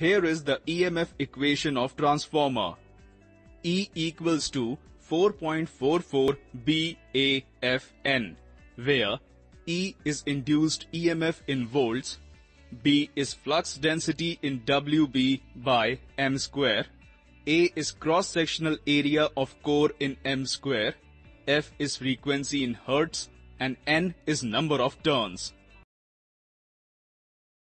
Here is the EMF equation of transformer. E equals to 4.44 BAFN, where E is induced EMF in volts, B is flux density in WB by M square, A is cross-sectional area of core in M square, F is frequency in Hertz, and N is number of turns.